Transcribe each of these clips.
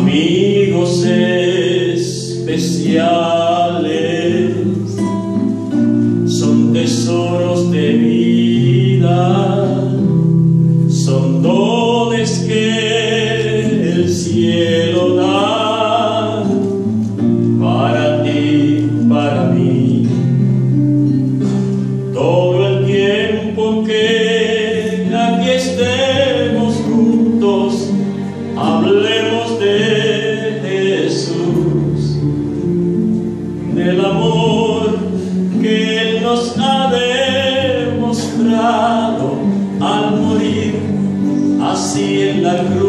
amigos especiales son tesoros de vida. none who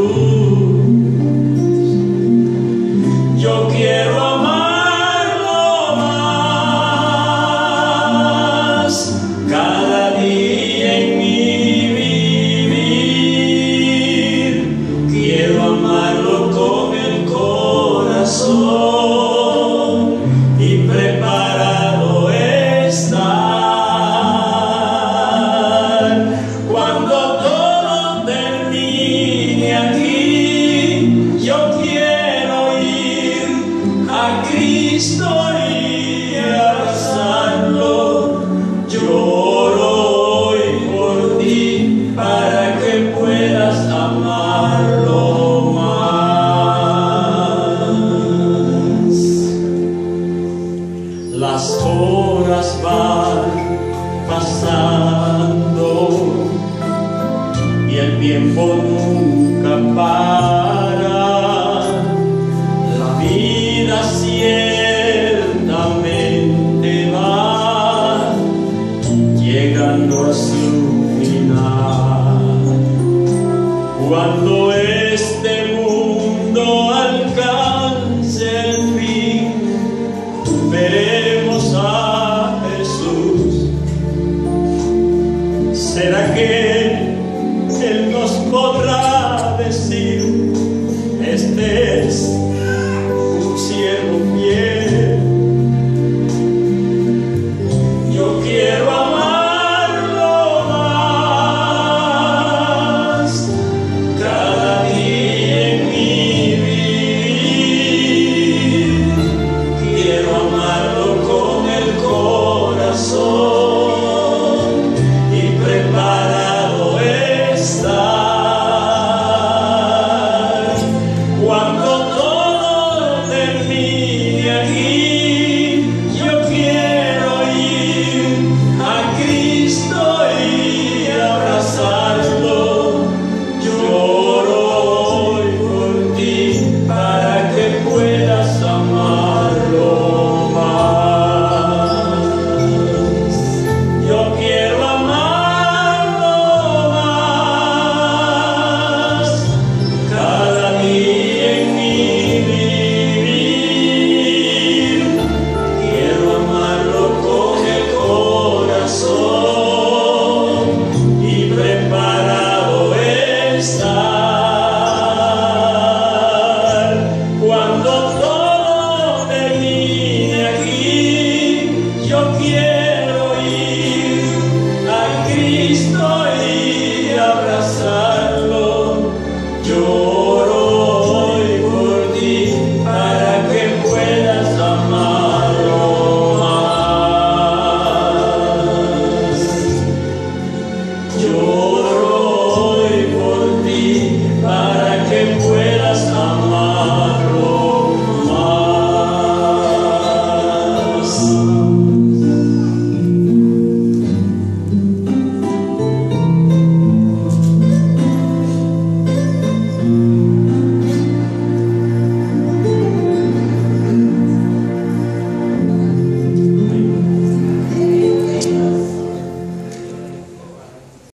tiempo nunca para, la vida siempre. He us.